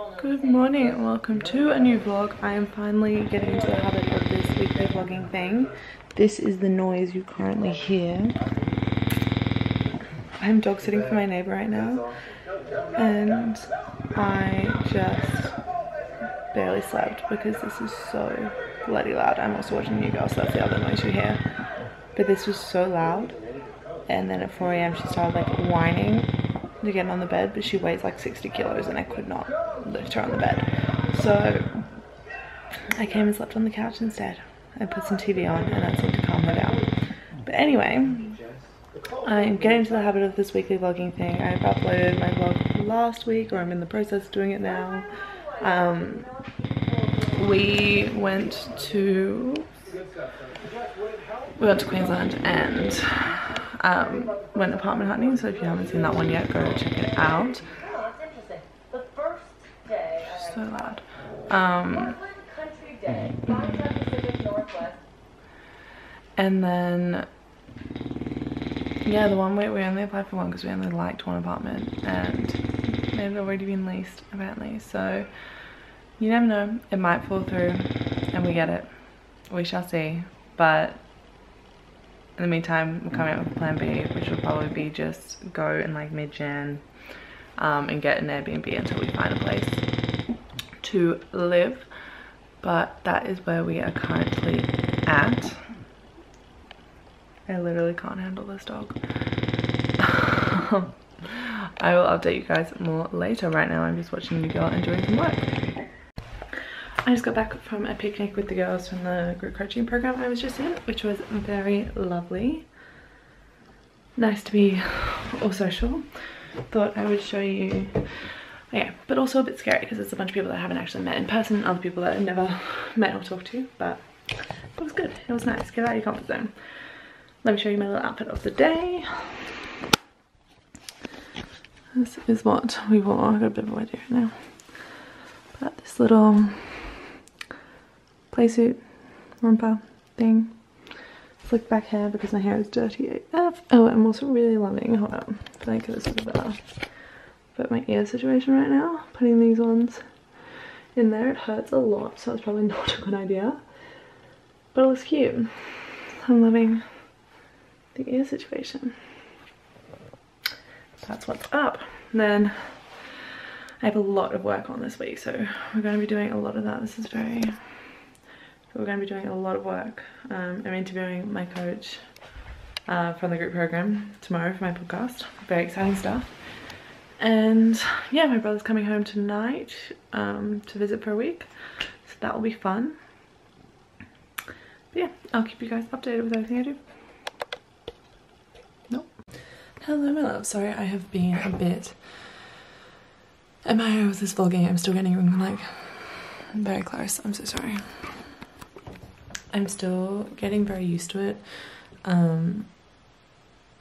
Good morning and welcome to a new vlog. I am finally getting into the habit of this weekly vlogging thing. This is the noise you currently hear. I'm dog sitting for my neighbor right now and I just barely slept because this is so bloody loud. I'm also watching New Girl so that's the other noise you hear. But this was so loud and then at 4 a.m. she started like whining to get on the bed but she weighs like 60 kilos and I could not lift her on the bed. So I came and slept on the couch instead. I put some TV on and that seemed to calm her down. But anyway I'm getting to the habit of this weekly vlogging thing. I've uploaded my vlog last week or I'm in the process of doing it now. Um, we went to we went to Queensland and um, went apartment hunting. So if you haven't seen that one yet, go check it out. So loud. Um, and then, yeah, the one way we only applied for one because we only liked one apartment and they had already been leased apparently. So you never know, it might fall through and we get it. We shall see. But in the meantime, we're coming up with plan B, which will probably be just go in like mid-Jan um, and get an Airbnb until we find a place to live. But that is where we are currently at. I literally can't handle this dog. I will update you guys more later. Right now I'm just watching the girl and doing some work. I just got back from a picnic with the girls from the group coaching program I was just in, which was very lovely. Nice to be all social. Thought I would show you, yeah, but also a bit scary because there's a bunch of people that I haven't actually met in person, other people that I've never met or talked to, but it was good. It was nice. Get out of your comfort zone. Let me show you my little outfit of the day. This is what we wore. I got a bit of a idea now. But this little play suit romper thing. Flick back hair because my hair is dirty AF. Oh, I'm also really loving, hold on, I think this is better. But my ear situation right now, putting these ones in there, it hurts a lot, so it's probably not a good idea. But it looks cute. I'm loving the ear situation. That's what's up. And then I have a lot of work on this week, so we're going to be doing a lot of that. This is very we're going to be doing a lot of work. Um, I'm interviewing my coach uh, from the group program tomorrow for my podcast. Very exciting stuff. And yeah, my brother's coming home tonight um, to visit for a week. So that will be fun. But yeah, I'll keep you guys updated with everything I do. Nope. Hello my love. Sorry I have been a bit Am MIA with this vlogging. I'm still getting like very close. I'm so sorry. I'm still getting very used to it um,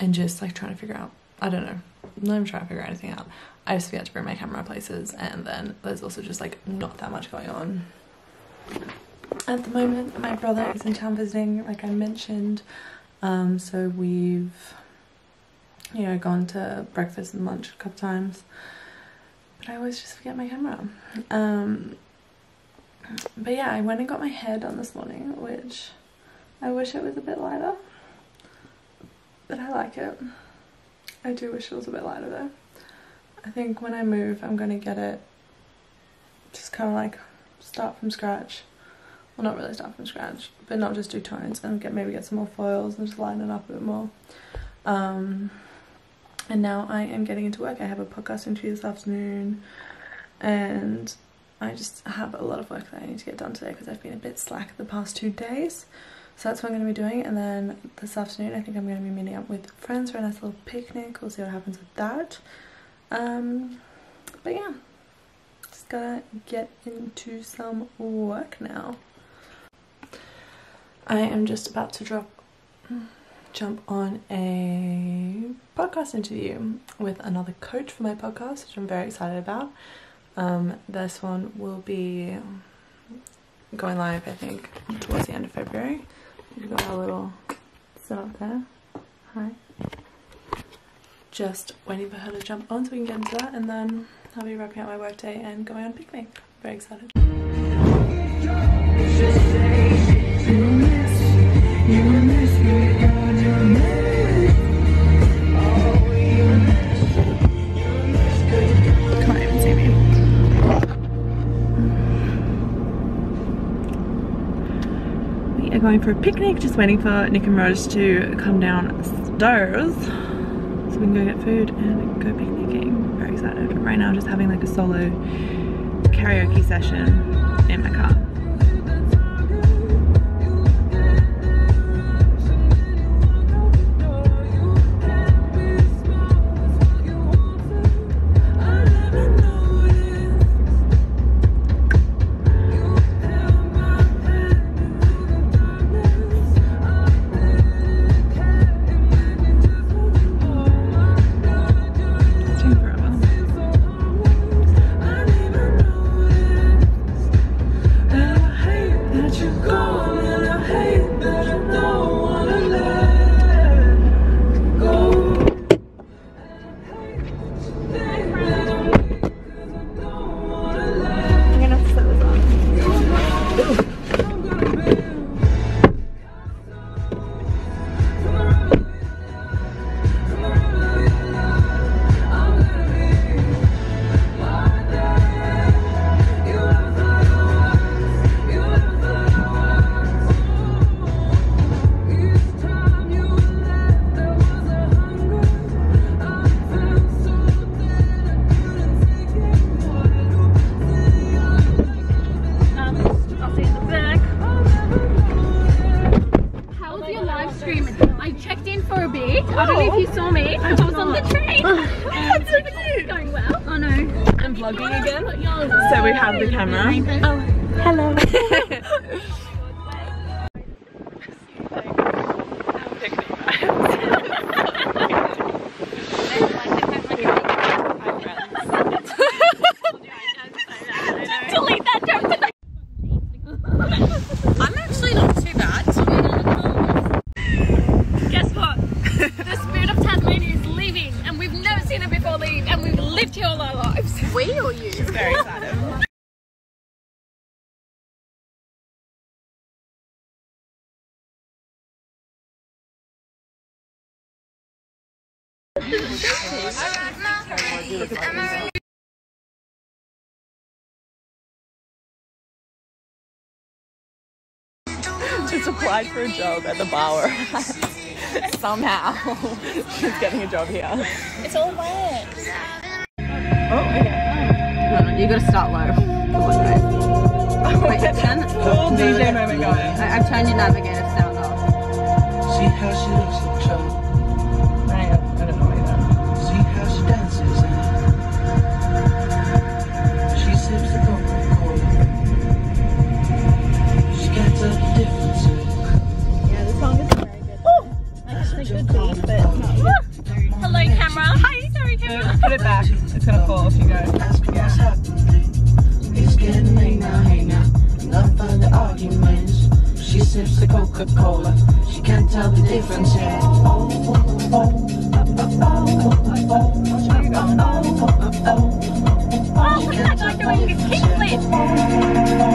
and just like trying to figure out I don't know. I'm not even trying to figure anything out. I just forget to bring my camera places and then there's also just like not that much going on. At the moment my brother is in town visiting like I mentioned um, so we've you know gone to breakfast and lunch a couple times. But I always just forget my camera. Um, but yeah, I went and got my hair done this morning, which I wish it was a bit lighter. But I like it. I do wish it was a bit lighter though. I think when I move, I'm going to get it just kind of like start from scratch. Well, not really start from scratch, but not just do tones and get maybe get some more foils and just line it up a bit more. Um, and now I am getting into work. I have a podcast interview this afternoon and I just have a lot of work that I need to get done today because I've been a bit slack the past two days. So that's what I'm going to be doing. And then this afternoon, I think I'm going to be meeting up with friends for a nice little picnic. We'll see what happens with that. Um, but yeah, just gotta get into some work now. I am just about to drop, jump on a podcast interview with another coach for my podcast, which I'm very excited about. Um, this one will be going live, I think, towards the end of February. We've got our little setup there. Hi. Just waiting for her to jump on so we can get into that and then I'll be wrapping up my workday and going on a picnic. Very excited. Going for a picnic, just waiting for Nick and Rose to come downstairs so we can go get food and go picnicking. Very excited. Right now, just having like a solo karaoke session in my car. I don't know if you saw me. I was on the train. That's so cute. Going well. Oh no. I'm vlogging again. So So we have the camera. Oh, hello. Just applied for a job at the Bauer. Somehow, she's getting a job here. It's all wet. Oh, okay. No, no, you gotta start low. Come on, guys. Oh, Wait, turn. Full DJ moment going. I, I've turned your navigator sound off. See how she looks Hello, camera. Hi, sorry, camera. Put it back. It's gonna fall if you go. Ask her what's happening. It's getting late now, hey now. Enough of the arguments. She sips the Coca-Cola. She can't tell the difference. Yeah. Oh, oh, oh, oh, oh, Oh, look at that guy doing a kickflip.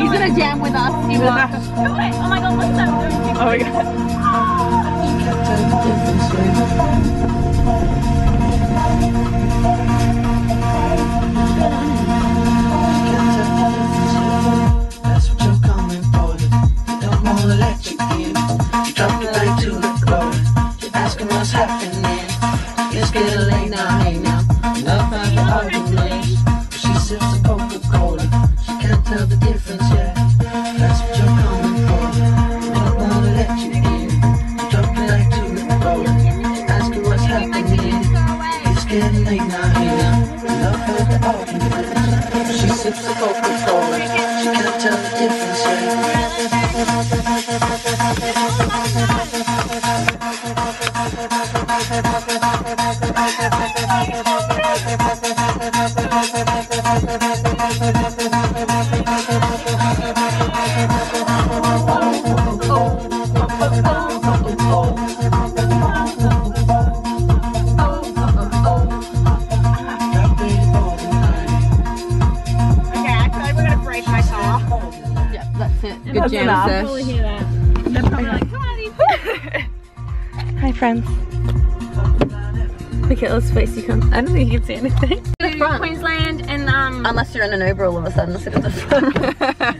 He's gonna jam with us. You watch. Do it. Oh my god, look at that. doing a Oh my god. Good jam like, Hi friends. Look at Liz face you come. I don't think you can see anything. Queensland and um Unless you're in an Uber all of a sudden, sit at the front.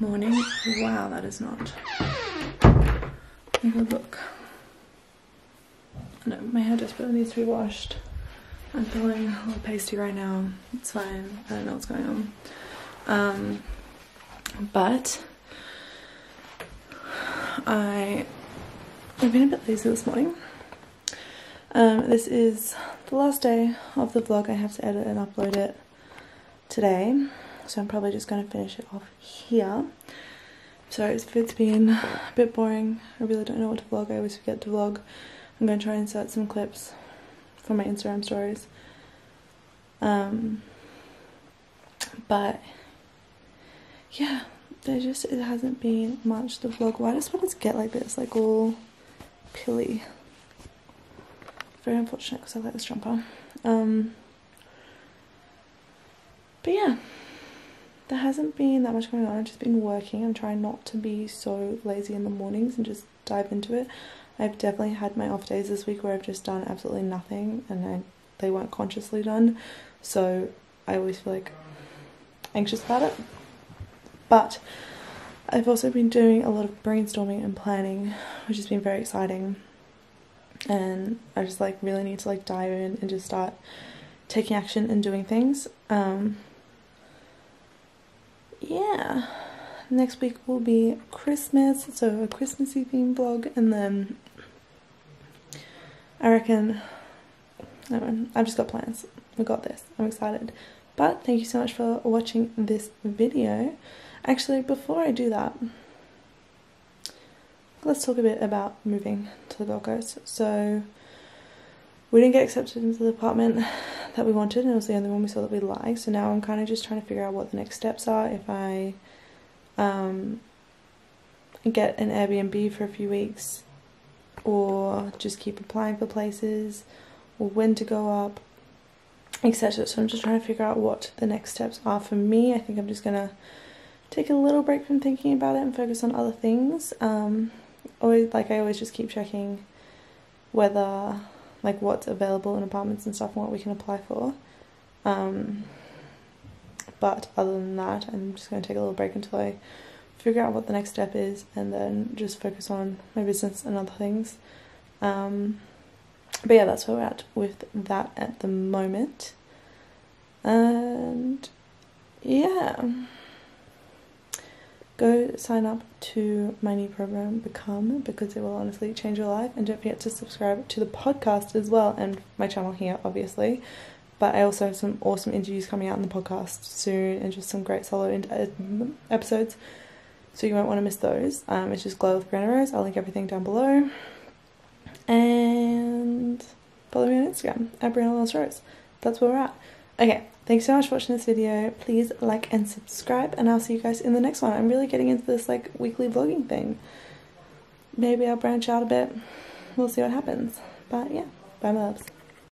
morning. Wow, that is not a good look. No, my hair desperately needs to be washed. I'm feeling a little pasty right now. It's fine. I don't know what's going on. Um, but I I've been a bit lazy this morning. Um, this is the last day of the vlog. I have to edit and upload it today, so I'm probably just going to finish it off here. Sorry if it's been a bit boring. I really don't know what to vlog. I always forget to vlog. I'm going to try and insert some clips for my Instagram stories. Um, but yeah, there just it hasn't been much to vlog. Why does sweaters get like this, like all pilly? Very unfortunate because I like this jumper. Um, but yeah, there hasn't been that much going on. I've just been working. I'm trying not to be so lazy in the mornings and just dive into it. I've definitely had my off days this week where I've just done absolutely nothing and I, they weren't consciously done. So I always feel like anxious about it. But I've also been doing a lot of brainstorming and planning, which has been very exciting. And I just like really need to like dive in and just start taking action and doing things. Um, yeah. Next week will be Christmas, so a Christmassy theme vlog, and then I reckon I I've just got plans. We got this. I'm excited. But thank you so much for watching this video. Actually, before I do that, let's talk a bit about moving to the Gold Coast. So, we didn't get accepted into the apartment that we wanted, and it was the only one we saw that we liked. So now I'm kind of just trying to figure out what the next steps are. If I um, get an Airbnb for a few weeks, or just keep applying for places, or when to go up, etc. So I'm just trying to figure out what the next steps are for me. I think I'm just gonna take a little break from thinking about it and focus on other things. Um, always like I always just keep checking whether like what's available in apartments and stuff and what we can apply for. Um, but other than that, I'm just going to take a little break until I figure out what the next step is and then just focus on my business and other things. Um, but yeah, that's where we're at with that at the moment. And yeah. Go sign up to my new program, Become, because it will honestly change your life. And don't forget to subscribe to the podcast as well and my channel here, obviously. But I also have some awesome interviews coming out in the podcast soon and just some great solo in- uh, episodes. So you won't want to miss those. Um, it's just Glow with Brienna Rose. I'll link everything down below. And follow me on Instagram at Brienna Rose. That's where we're at. Okay, thanks so much for watching this video. Please like and subscribe, and I'll see you guys in the next one. I'm really getting into this like weekly vlogging thing. Maybe I'll branch out a bit. We'll see what happens. But yeah, bye, my loves.